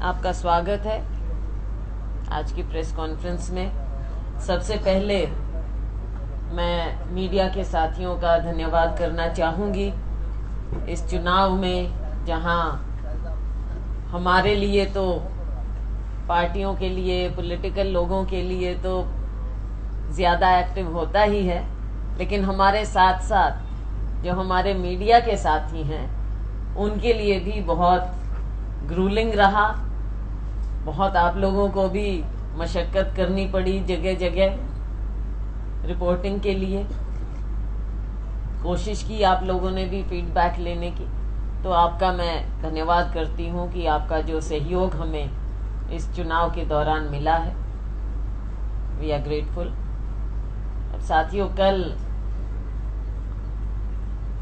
आपका स्वागत है आज की प्रेस कॉन्फ्रेंस में। सबसे पहले मैं मीडिया के साथियों का धन्यवाद करना चाहूँगी इस चुनाव में, जहाँ हमारे लिए तो पार्टियों के लिए पॉलिटिकल लोगों के लिए तो ज़्यादा एक्टिव होता ही है, लेकिन हमारे साथ साथ जो हमारे मीडिया के साथी हैं, उनके लिए भी बहुत ग्रूलिंग रहा। बहुत आप लोगों को भी मशक्क़त करनी पड़ी जगह जगह रिपोर्टिंग के लिए। कोशिश की आप लोगों ने भी फीडबैक लेने की। तो आपका मैं धन्यवाद करती हूँ कि आपका जो सहयोग हमें इस चुनाव के दौरान मिला है। वी आर ग्रेटफुल अब साथियों, कल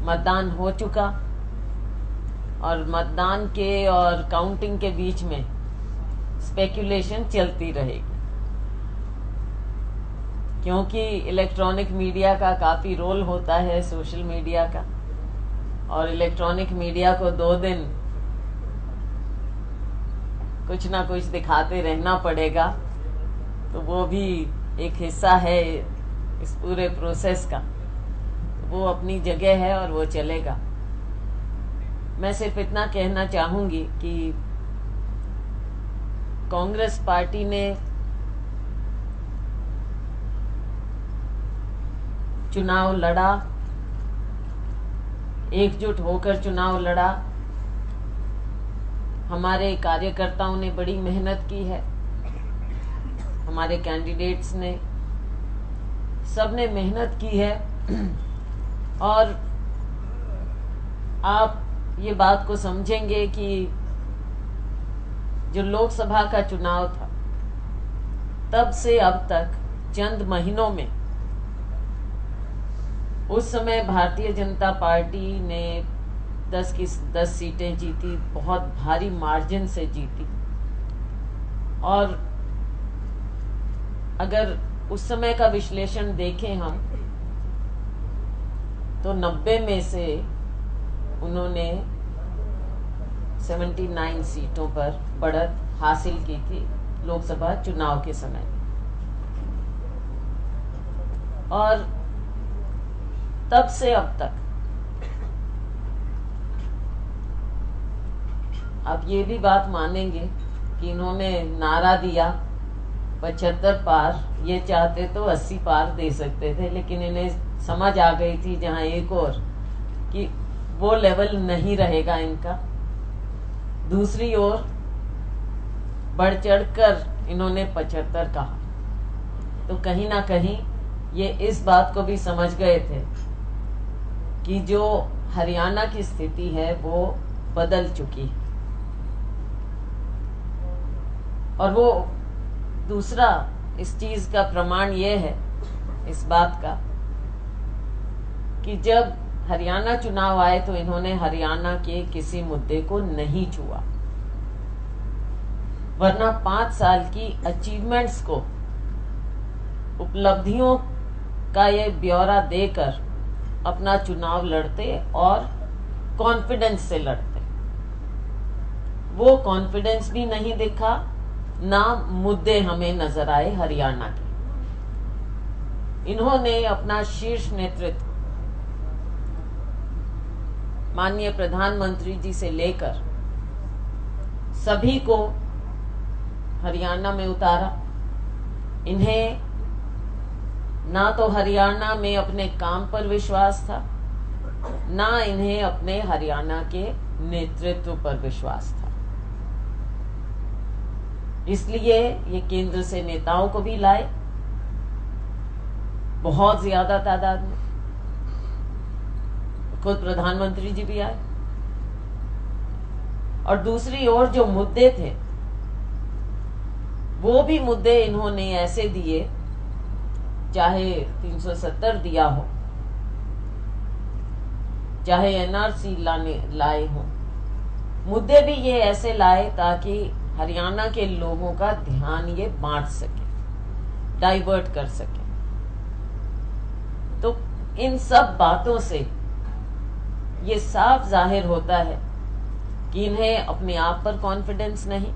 मतदान हो चुका और मतदान के और काउंटिंग के बीच में स्पेकुलेशन चलती रहेगी। क्योंकि इलेक्ट्रॉनिक मीडिया का काफ़ी रोल होता है सोशल मीडिया का। और इलेक्ट्रॉनिक मीडिया को दो दिन कुछ ना कुछ दिखाते रहना पड़ेगा। तो वो भी एक हिस्सा है इस पूरे प्रोसेस का। वो अपनी जगह है और वो चलेगा। मैं सिर्फ़ इतना कहना चाहूँगी कि कांग्रेस पार्टी ने चुनाव लड़ा, एकजुट होकर चुनाव लड़ा। हमारे कार्यकर्ताओं ने बड़ी मेहनत की है। हमारे कैंडिडेट्स ने। सबने मेहनत की है। और आप ये बात को समझेंगे कि जो लोकसभा का चुनाव था। तब से अब तक चंद महीनों में उस समय भारतीय जनता पार्टी ने 10 की 10 सीटें जीती, बहुत भारी मार्जिन से जीती। और अगर उस समय का विश्लेषण देखें हम तो 90 में से उन्होंने 79 सीटों पर बढ़त हासिल की थी लोकसभा चुनाव के समय। और तब से अब तक आप ये भी बात मानेंगे कि इन्होंने नारा दिया, पचहत्तर पार, ये चाहते तो अस्सी पार दे सकते थे, लेकिन इन्हें समझ आ गई थी जहाँ एक और कि वो लेवल नहीं रहेगा इनका। दूसरी ओर बढ़ चढ़ कर इन्होंने पचहत्तर कहा। तो कहीं ना कहीं ये इस बात को भी समझ गए थे कि जो हरियाणा की स्थिति है, वो बदल चुकी है। और वो दूसरा इस चीज़ का प्रमाण ये है, इस बात का, कि जब हरियाणा चुनाव आए तो इन्होंने हरियाणा के किसी मुद्दे को नहीं छुआ। वरना पाँच साल की अचीवमेंट्स को, उपलब्धियों का ये ब्यौरा देकर अपना चुनाव लड़ते और कॉन्फिडेंस से लड़ते। वो कॉन्फिडेंस भी नहीं देखा, ना मुद्दे हमें नज़र आए हरियाणा के। इन्होंने अपना शीर्ष नेतृत्व माननीय प्रधानमंत्री जी से लेकर सभी को हरियाणा में उतारा। इन्हें ना तो हरियाणा में अपने काम पर विश्वास था, ना इन्हें अपने हरियाणा के नेतृत्व पर विश्वास था। इसलिए ये केंद्र से नेताओं को भी लाए। बहुत ज़्यादा तादाद में। खुद प्रधानमंत्री जी भी आए। और दूसरी ओर जो मुद्दे थे, वो भी मुद्दे इन्होंने ऐसे दिए, चाहे 370 दिया हो, चाहे एनआरसी लाने, लाए हो। मुद्दे भी ये ऐसे लाए ताकि हरियाणा के लोगों का ध्यान ये बांट सके, डाइवर्ट कर सके। तो इन सब बातों से ये साफ़ ज़ाहिर होता है कि इन्हें अपने आप पर कॉन्फिडेंस नहीं।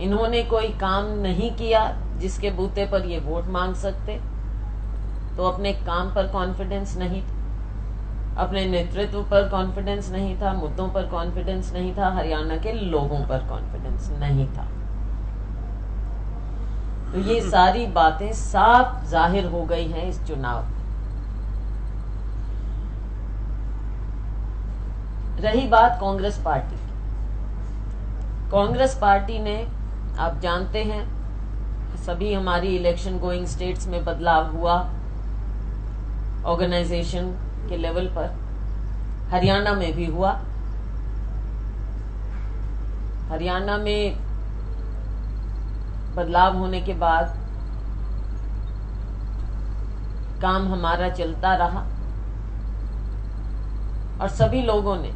इन्होंने कोई काम नहीं किया जिसके बूते पर ये वोट मांग सकते तो अपने काम पर कॉन्फिडेंस नहीं था। अपने नेतृत्व पर कॉन्फिडेंस नहीं था, मुद्दों पर कॉन्फिडेंस नहीं था, हरियाणा के लोगों पर कॉन्फिडेंस नहीं था। तो ये सारी बातें साफ़ ज़ाहिर हो गई हैं इस चुनाव रही बात कांग्रेस पार्टी कांग्रेस पार्टी ने, आप जानते हैं, सभी हमारी इलेक्शन गोइंग स्टेट्स में बदलाव हुआ ऑर्गेनाइजेशन के लेवल पर। हरियाणा में भी हुआ। हरियाणा में बदलाव होने के बाद काम हमारा चलता रहा और सभी लोगों ने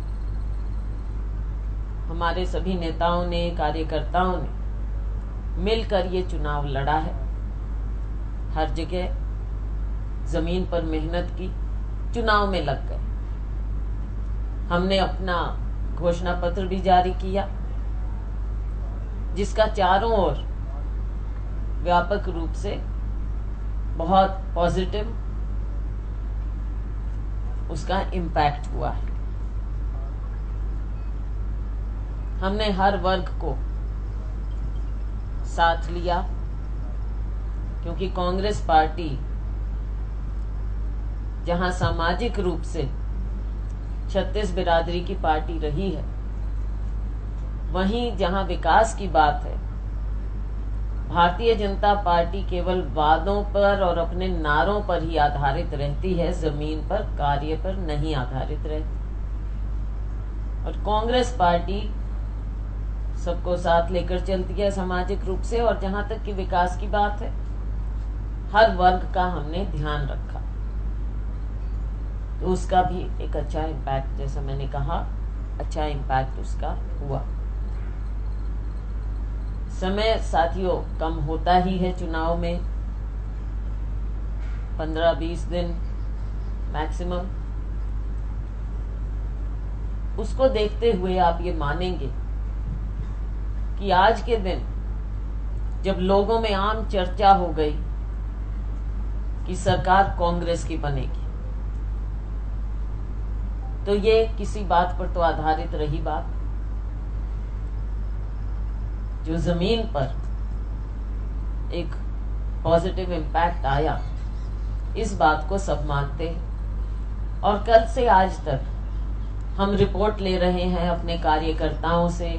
हमारे सभी नेताओं ने, कार्यकर्ताओं ने मिलकर ये चुनाव लड़ा है। हर जगह ज़मीन पर मेहनत की, चुनाव में लग गए। हमने अपना घोषणा पत्र भी जारी किया, जिसका चारों ओर व्यापक रूप से बहुत पॉजिटिव उसका इम्पैक्ट हुआ है। हमने हर वर्ग को साथ लिया, क्योंकि कांग्रेस पार्टी जहाँ सामाजिक रूप से छत्तीस बिरादरी की पार्टी रही है, वहीं जहाँ विकास की बात है, भारतीय जनता पार्टी केवल वादों पर और अपने नारों पर ही आधारित रहती है, ज़मीन पर, कार्य पर नहीं आधारित रहती। और कांग्रेस पार्टी सबको साथ लेकर चलती है सामाजिक रूप से और जहाँ तक कि विकास की बात है, हर वर्ग का हमने ध्यान रखा। तो उसका भी एक अच्छा इम्पैक्ट जैसा मैंने कहा अच्छा इम्पैक्ट उसका हुआ। समय साथियों, कम होता ही है चुनाव में। पंद्रह बीस दिन मैक्सिमम उसको देखते हुए आप ये मानेंगे कि आज के दिन जब लोगों में आम चर्चा हो गई कि सरकार कांग्रेस की बनेगी तो ये किसी बात पर तो आधारित रही बात। जो ज़मीन पर एक पॉजिटिव इम्पैक्ट आया, इस बात को सब मानते और कल से आज तक हम रिपोर्ट ले रहे हैं अपने कार्यकर्ताओं से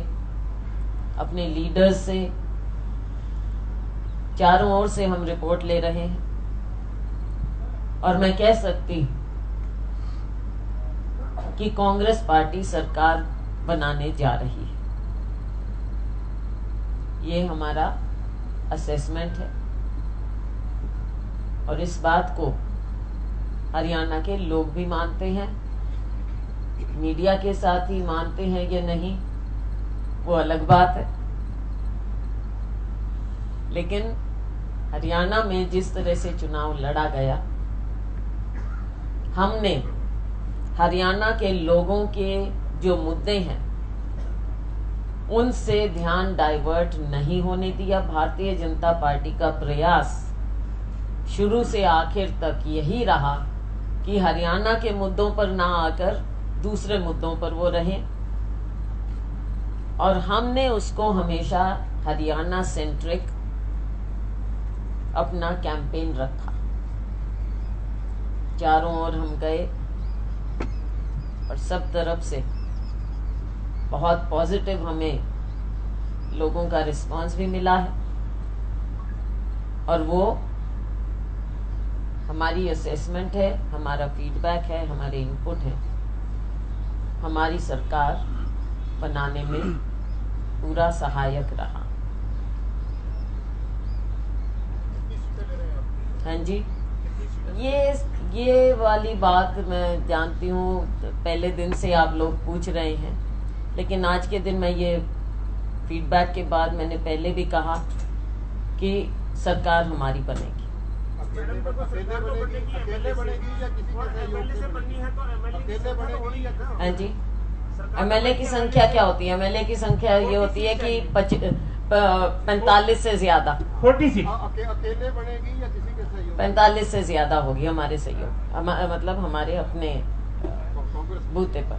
अपने लीडर्स से, चारों ओर से हम रिपोर्ट ले रहे हैं। और मैं कह सकती कि कांग्रेस पार्टी सरकार बनाने जा रही है। ये हमारा असेसमेंट है। और इस बात को हरियाणा के लोग भी मानते हैं मीडिया के साथ ही मानते हैं या नहीं वो अलग बात है। लेकिन हरियाणा में जिस तरह से चुनाव लड़ा गया, हमने हरियाणा के लोगों के जो मुद्दे हैं, उनसे ध्यान डाइवर्ट नहीं होने दिया। भारतीय जनता पार्टी का प्रयास शुरू से आखिर तक यही रहा कि हरियाणा के मुद्दों पर ना आकर दूसरे मुद्दों पर वो रहें। और हमने उसको हमेशा हरियाणा सेंट्रिक अपना कैंपेन रखा। चारों ओर हम गए और सब तरफ़ से बहुत पॉजिटिव हमें लोगों का रिस्पांस भी मिला है। और वो हमारी असेसमेंट है, हमारा फीडबैक है, हमारे इनपुट है, हमारी सरकार बनाने में पूरा सहायक रहा। हाँ जी। ये ये वाली बात मैं जानती हूँ पहले दिन से आप लोग पूछ रहे हैं लेकिन आज के दिन मैं ये फीडबैक के बाद मैंने पहले भी कहा कि सरकार हमारी बनेगी। हाँ जी। एमएलए की संख्या क्या होती है? एमएलए की संख्या ये होती है कि पैंतालीस से ज़्यादा। फोर्टी सीट अकेले बनेगी या किसी के सहयोग पैंतालीस से ज़्यादा होगी हमारे सहयोग। हमा, मतलब हमारे अपने बूते पर।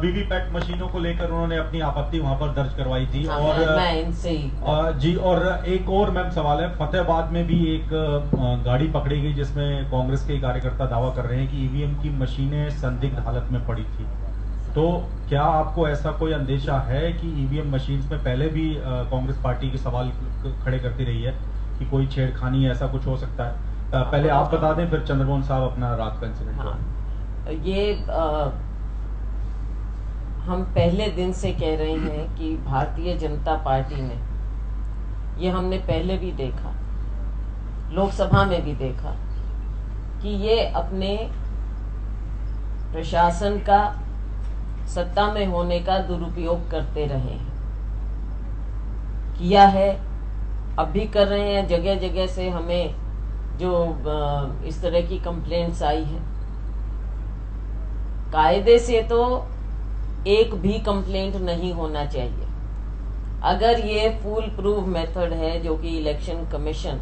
वीवीपैट मशीनों को लेकर उन्होंने अपनी आपत्ति वहाँ पर दर्ज करवाई थी हाँ, और मैं- मैं इनसे जी और एक और मैम सवाल है फतेहाबाद में भी एक गाड़ी पकड़ी गई जिसमें कांग्रेस के कार्यकर्ता दावा कर रहे हैं कि ईवीएम की मशीनें संदिग्ध हालत में पड़ी थी। तो क्या आपको ऐसा कोई अंदेशा है कि ईवीएम मशीन में पहले भी कांग्रेस पार्टी के सवाल खड़े करती रही है कि कोई छेड़खानी ऐसा कुछ हो सकता है? पहले आप बता दें फिर चंद्रमोहन साहब अपना रात का इंसिडेंट हाँ। ये आ, हम पहले दिन से कह रहे हैं कि भारतीय जनता पार्टी में ये हमने पहले भी देखा लोकसभा में भी देखा कि ये अपने प्रशासन का सत्ता में होने का दुरुपयोग करते रहे हैं। किया है अब भी कर रहे हैं जगह जगह से हमें जो इस तरह की कंप्लेंट्स आई हैं। कायदे से तो एक भी कंप्लेंट नहीं होना चाहिए। अगर ये फुल प्रूफ मेथड है, जो कि इलेक्शन कमीशन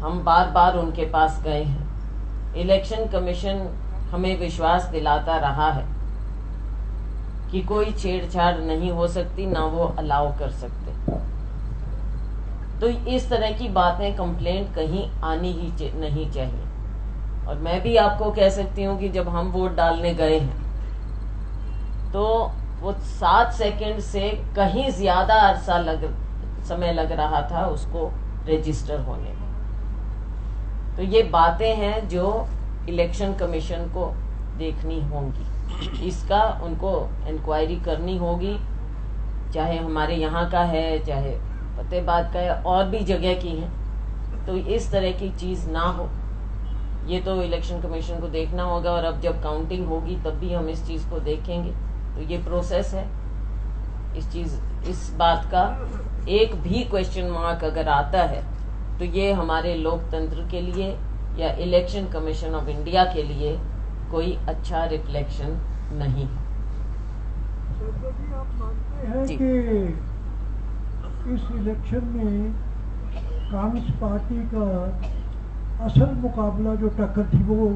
हम बार बार उनके पास गए हैं। इलेक्शन कमीशन हमें विश्वास दिलाता रहा है कि कोई छेड़छाड़ नहीं हो सकती, ना वो अलाउ कर सकते। तो इस तरह की बातें कंप्लेंट कहीं आनी ही नहीं चाहिए। और मैं भी आपको कह सकती हूँ कि जब हम वोट डालने गए हैं तो वो सात सेकंड से कहीं ज़्यादा अरसा लग, समय लग रहा था उसको रजिस्टर होने में। तो ये बातें हैं जो इलेक्शन कमीशन को देखनी होंगी। इसका उनको इंक्वायरी करनी होगी, चाहे हमारे यहाँ का है, चाहे फतेहबाद का है, और भी जगह की है। तो इस तरह की चीज़ ना हो। ये तो इलेक्शन कमीशन को देखना होगा और अब जब काउंटिंग होगी तब भी हम इस चीज़ को देखेंगे। तो ये प्रोसेस है। इस चीज़ इस बात का एक भी क्वेश्चन मार्क अगर आता है तो ये हमारे लोकतंत्र के लिए या इलेक्शन कमीशन ऑफ़ इंडिया के लिए कोई अच्छा रिफ्लेक्शन नहीं है। जी आप मानते हैं जी। कि इस इलेक्शन में कांग्रेस पार्टी का असल मुकाबला जो टक्कर थी वो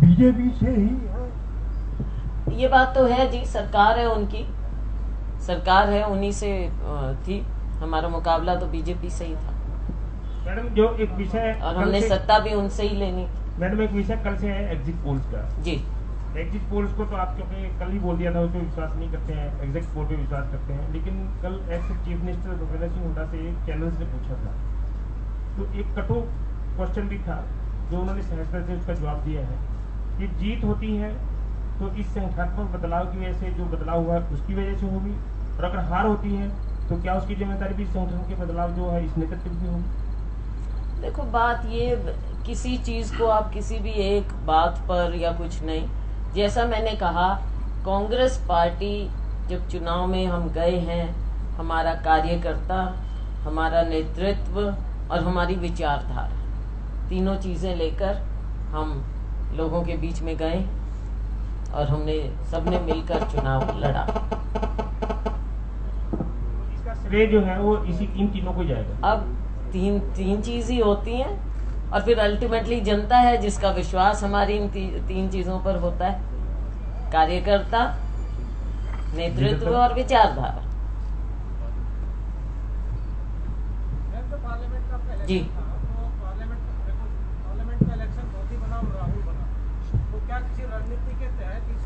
बीजेपी से ही है। ये बात तो है जी सरकार है उनकी। सरकार है उन्हीं से थी। हमारा मुकाबला तो बीजेपी से ही था। मैडम जो एक विषय और हमने सत्ता भी उनसे ही लेनी थी। मैडम एक विषय कल से है एग्जिट पोल्स का। जी। एग्जिट पोल्स को तो आप क्योंकि कल ही बोल दिया था उस पर विश्वास नहीं करते हैं। एग्जिट पोल पे विश्वास करते हैं। लेकिन कल ex chief minister Bhupendra Singh Hooda से एक चैनल से पूछा था। तो एक कटो क्वेश्चन भी था, जो उन्होंने सहजता से उसका जवाब दिया है कि जीत होती है तो इस संख्यात्मक बदलाव की वजह से जो बदलाव हुआ है, उसकी वजह से होगी। और अगर हार होती है तो क्या उसकी ज़िम्मेदारी भी संगठन के बदलाव जो है, इस नेतृत्व की होगी? देखो, बात ये किसी चीज़ को आप किसी भी एक बात पर या कुछ नहीं। जैसा मैंने कहा, कांग्रेस पार्टी जब चुनाव में हम गए हैं, हमारा कार्यकर्ता, हमारा नेतृत्व और हमारी विचारधारा। तीनों चीज़ें लेकर हम लोगों के बीच में गए और हमने सबने मिलकर चुनाव लड़ा। इसका श्रेय जो है वो इसी इन तीनों को जाएगा। अब तीन तीन चीज़ ही होती हैं और फिर अल्टीमेटली जनता है जिसका विश्वास हमारी इन ती, तीन चीज़ों पर होता है। कार्यकर्ता नेतृत्व और विचारधारा। जी पार्लियामेंट पार्लियामेंट का इलेक्शन मोदी बना और राहुल बना तो क्या किसी रणनीति के तहत इस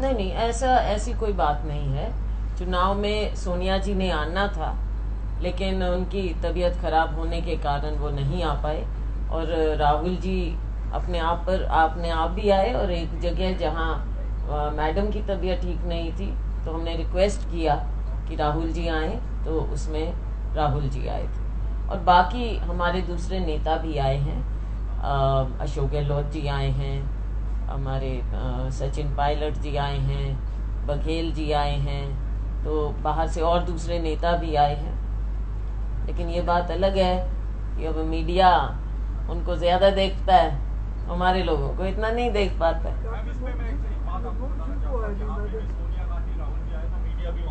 नहीं नहीं, ऐसा, ऐसी कोई बात नहीं है। चुनाव में सोनिया जी ने आना था, लेकिन उनकी तबीयत खराब होने के कारण वो नहीं आ पाए। और राहुल जी अपने आप पर, अपने आप भी आए और एक जगह जहाँ मैडम की तबीयत ठीक नहीं थी तो हमने रिक्वेस्ट किया कि राहुल जी आए तो उसमें राहुल जी आए थे। और बाकी हमारे दूसरे नेता भी आए हैं। अशोक गहलोत जी आए हैं, हमारे सचिन पायलट जी आए हैं, बघेल जी आए हैं तो बाहर से और दूसरे नेता भी आए हैं। लेकिन ये बात अलग है कि अब मीडिया उनको ज़्यादा देखता है, हमारे लोगों को इतना नहीं देख पाता है।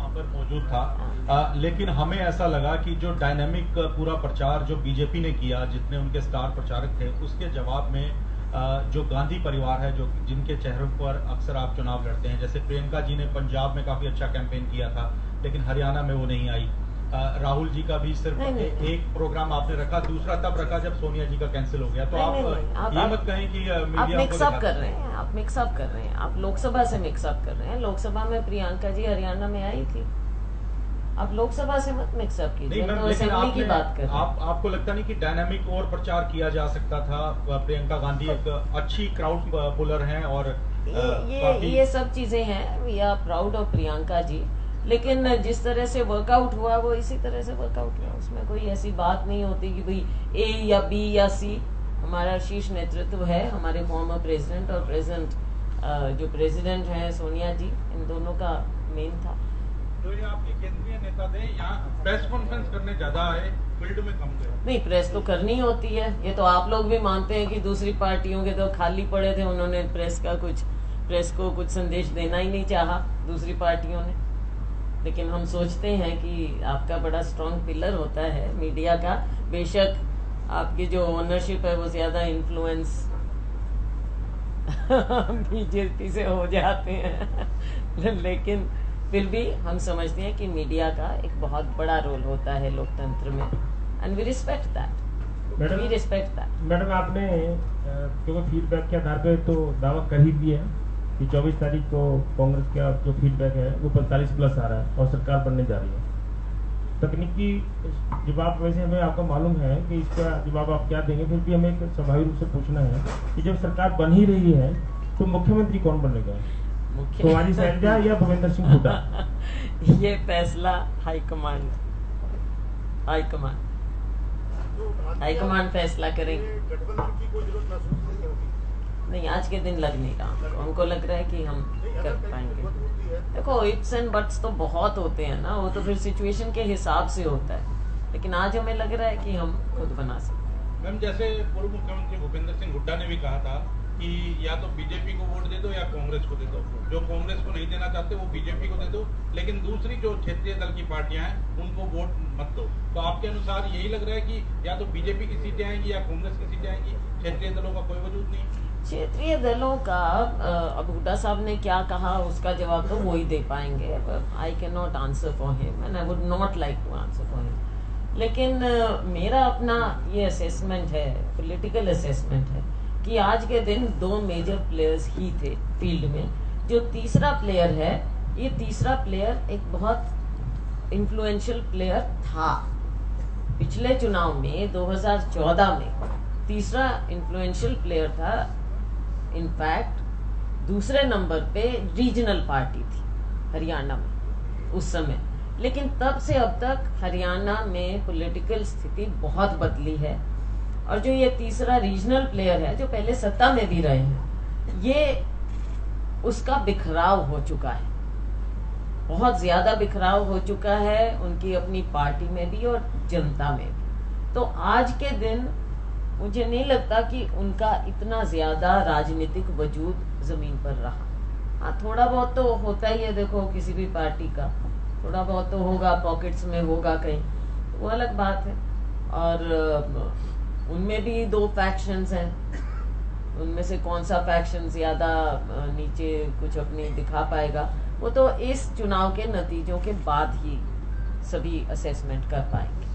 वहाँ पर मौजूद था। आ, लेकिन हमें ऐसा लगा कि जो डायनेमिक पूरा प्रचार जो बीजेपी ने किया जितने उनके स्टार प्रचारक थे उसके जवाब में आ, जो गांधी परिवार है जो जिनके चेहरों पर अक्सर आप चुनाव लड़ते हैं जैसे प्रियंका जी ने पंजाब में काफ़ी अच्छा कैंपेन किया था लेकिन हरियाणा में वो नहीं आई। राहुल जी का भी सिर्फ़ नहीं, नहीं, नहीं। एक प्रोग्राम आपने रखा दूसरा तब रखा जब सोनिया जी का कैंसिल हो गया। तो नहीं, आप नहीं, आप- ये मत कहें कि आप मिक्सअप कर रहे हैं आप मिक्सअप कर रहे हैं। आप लोकसभा से मिक्सअप कर रहे हैं। लोकसभा में प्रियंका जी हरियाणा में आई थी। आप लोकसभा से मत मिक्सअप कीजिए तो असेंबली की बात कर आप आपको लगता नहीं कि डायनामिक और प्रचार किया जा सकता था? प्रियंका गांधी एक अच्छी क्राउड पुलर हैं और ये ये ये सब चीज़ें हैं। We are proud of Priyanka ji. लेकिन जिस तरह से वर्कआउट हुआ वो इसी तरह से वर्कआउट हुआ। उसमें कोई ऐसी बात नहीं होती कि भाई ए या बी या सी हमारा शीर्ष नेतृत्व है हमारे फॉर्मर प्रेसिडेंट और प्रेजेंट जो प्रेसिडेंट हैं सोनिया जी इन दोनों का मेन था। जो ये आपके केंद्रीय नेता थे यहाँ प्रेस कॉन्फ्रेंस करने ज़्यादा आए फ़ील्ड में कम गए। नहीं प्रेस तो करनी होती है। ये तो आप लोग भी मानते हैं कि दूसरी पार्टियों के तो खाली पड़े थे उन्होंने प्रेस का कुछ प्रेस को कुछ संदेश देना ही नहीं चाहा दूसरी पार्टियों ने। लेकिन हम सोचते हैं कि आपका बड़ा स्ट्रॉन्ग पिलर होता है मीडिया का। बेशक आपकी जो ओनरशिप है वो ज़्यादा इन्फ्लुएंस बीजेपी से हो जाते हैं। लेकिन फिर भी हम समझते हैं कि मीडिया का एक बहुत बड़ा रोल होता है लोकतंत्र में। And we respect that madam- we respect that madam आपने क्योंकि फीडबैक के आधार पे तो दावा कर ही दिया कि 24 तारीख को कांग्रेस का जो फीडबैक है वो 45 प्लस आ रहा है और सरकार बनने जा रही है। तकनीकी जवाब वैसे हमें आपका मालूम है कि इसका जवाब आप क्या देंगे फिर भी हमें एक स्वाभाविक रूप से पूछना है कि जब सरकार बन ही रही है तो मुख्यमंत्री कौन बनेगा कुमारी शैलजा या भूपेंद्र सिंह हुड्डा? ये फैसला हाईकमांड हाईकमांड हाईकमांड फैसला करेंगे। गठबंधन की कोई ज़रूरत महसूस नहीं, आज के दिन लग नहीं रहा। हमको लग रहा है कि हम कर पाएँगे। देखो, इट्स एंड बट्स तो बहुत होते हैं ना, वो तो फिर सिचुएशन के हिसाब से होता है। लेकिन आज हमें लग रहा है कि हम खुद बना सकते मैम, जैसे पूर्व मुख्यमंत्री भूपेंद्र सिंह हुड्डा ने भी कहा था कि या तो बीजेपी को वोट दे दो या कांग्रेस को दे दो। जो कांग्रेस को नहीं देना चाहते, वो बीजेपी को दे दो। लेकिन दूसरी जो क्षेत्रीय दल की पार्टियाँ हैं, उनको वोट मत दो। तो आपके अनुसार यही लग रहा है कि या तो बीजेपी की सीटें आएँगी या कांग्रेस की सीटें आएँगी? क्षेत्रीय दलों का कोई वजूद नहीं। क्षेत्रीय दलों का अब हुड्डा साहब ने क्या कहा, उसका जवाब तो वो ही दे पाएँगे। I can not answer for him and I would not like to answer for him लेकिन मेरा अपना ये असेसमेंट है पॉलिटिकल असेसमेंट है, कि आज के दिन दो मेजर प्लेयर्स ही थे फ़ील्ड में, जो तीसरा प्लेयर है, ये तीसरा प्लेयर एक बहुत इन्फ्लुएंशियल प्लेयर था। पिछले चुनाव में 2014 में, तीसरा इन्फ्लुएंशियल प्लेयर था इनफैक्ट दूसरे नंबर पे रीजनल पार्टी थी, हरियाणा में, उस समय। लेकिन तब से अब तक हरियाणा में पॉलिटिकल स्थिति बहुत बदली है। और जो ये तीसरा रीजनल प्लेयर है, जो पहले सत्ता में भी रहे हैं, ये उसका बिखराव हो चुका है। बहुत ज़्यादा बिखराव हो चुका है उनकी अपनी पार्टी में भी और जनता में भी। तो आज के दिन मुझे नहीं लगता कि उनका इतना ज़्यादा राजनीतिक वजूद ज़मीन पर रहा। हाँ थोड़ा बहुत तो होता ही है, देखो, किसी भी पार्टी का। थोड़ा बहुत तो होगा, पॉकेट्स में होगा कहीं। वो अलग बात है। और उनमें भी दो फैक्शंस हैं। उनमें से कौन सा फैक्शन ज़्यादा नीचे कुछ अपनी दिखा पाएगा। वो तो इस चुनाव के नतीजों के बाद ही सभी असेसमेंट कर पाएँगे।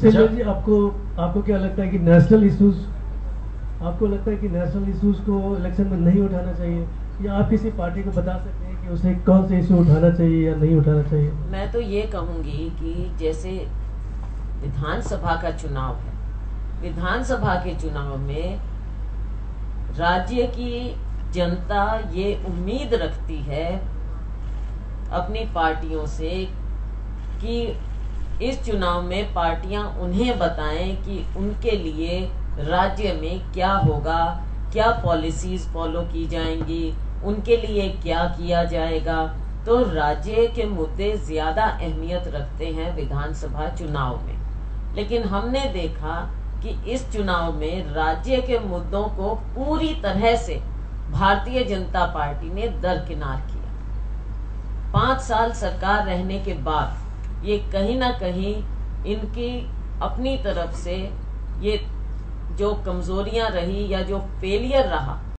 जी आपको आपको क्या लगता है कि नेशनल इश्यूज़ आपको लगता है कि नेशनल इश्यूज़ को इलेक्शन में नहीं उठाना चाहिए? या आप किसी पार्टी को बता सकते हैं कि उसे कौन से इशू उठाना चाहिए या नहीं उठाना चाहिए? मैं तो ये कहूँगी कि जैसे विधानसभा का चुनाव है विधानसभा के चुनाव में राज्य की जनता ये उम्मीद रखती है अपनी पार्टियों से कि इस चुनाव में पार्टियाँ उन्हें बताएँ कि उनके लिए राज्य में क्या होगा, क्या पॉलिसीज़ फॉलो की जाएँगी, उनके लिए क्या किया जाएगा। तो राज्य के मुद्दे ज़्यादा अहमियत रखते हैं विधानसभा चुनाव में। लेकिन हमने देखा कि इस चुनाव में राज्य के मुद्दों को पूरी तरह से भारतीय जनता पार्टी ने दरकिनार किया। पाँच साल सरकार रहने के बाद ये कहीं ना कहीं इनकी अपनी तरफ़ से ये जो कमजोरियाँ रही या जो फेलियर रहा